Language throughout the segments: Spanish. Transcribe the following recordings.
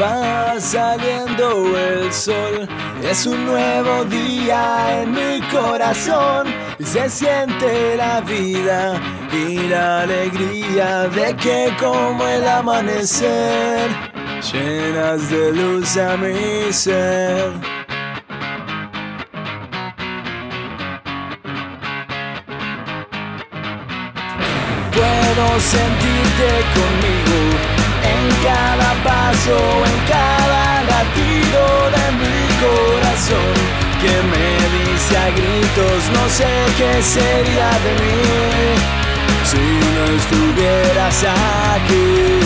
Va saliendo el sol, es un nuevo día en mi corazón. Se siente la vida y la alegría de que como el amanecer llenas de luz a mi ser. Puedo sentirte conmigo en cada latido de mi corazón que me dice a gritos no sé qué sería de mí si no estuvieras aquí.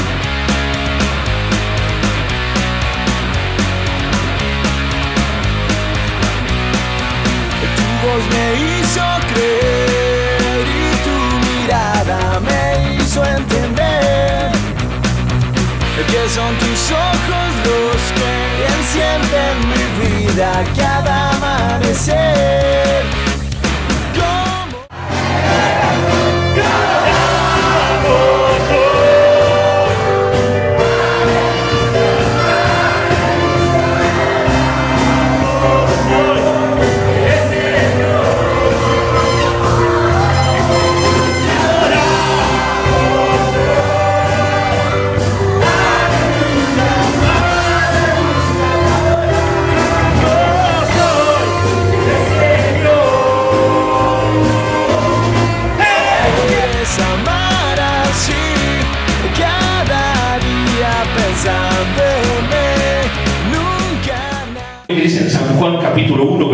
Tu voz me hizo creer y tu mirada me hizo entender que son ojos los que encienden mi vida cada amanecer.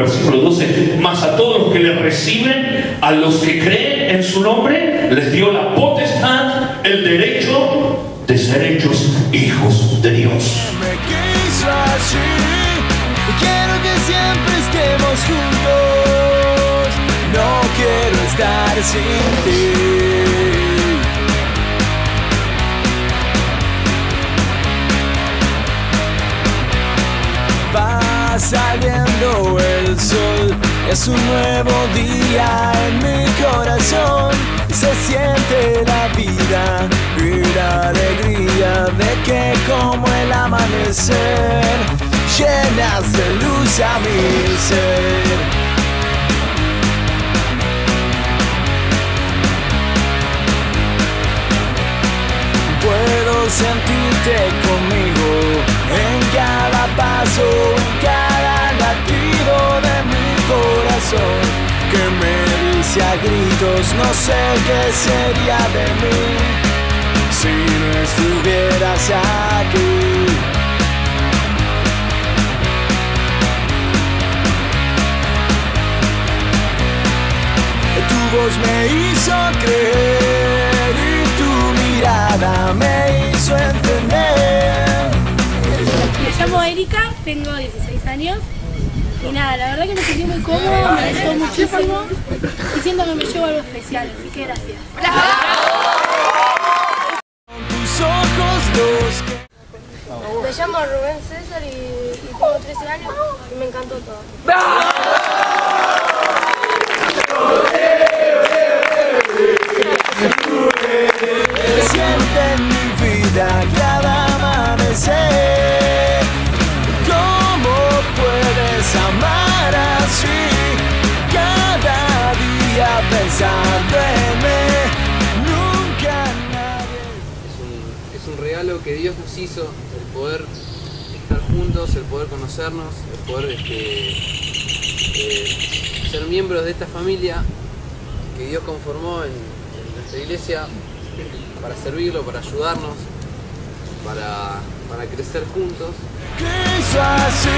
Versículo 12, más a todos los que le reciben, a los que creen en su nombre, les dio la potestad, el derecho de ser hechos hijos de Dios. me quiso así. Quiero que siempre estemos juntos. No quiero estar sin ti. Va saliendo el sol, es un nuevo día en mi corazón. Se siente la vida y la alegría de que como el amanecer llenas de luz a mi ser. Puedo sentirte gritos no sé qué sería de mí si no estuvieras aquí. Tu voz me hizo creer y tu mirada me hizo entender. Me llamo Erika, tengo 16 años y nada, la verdad que me sentí muy cómodo, me gustó muchísimo siento que me llevo algo especial, así que gracias. Tus ojos los que Me llamo Rubén César y, y tengo 13 años y me encantó todo. siente que Dios nos hizo, el poder estar juntos, el poder conocernos, el poder este, eh, ser miembros de esta familia que Dios conformó en, en nuestra iglesia para servirlo, para ayudarnos, para, para crecer juntos. quiso así.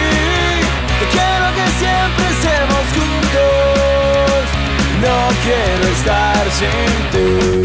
Quiero que siempre estemos juntos. No quiero estar sin ti.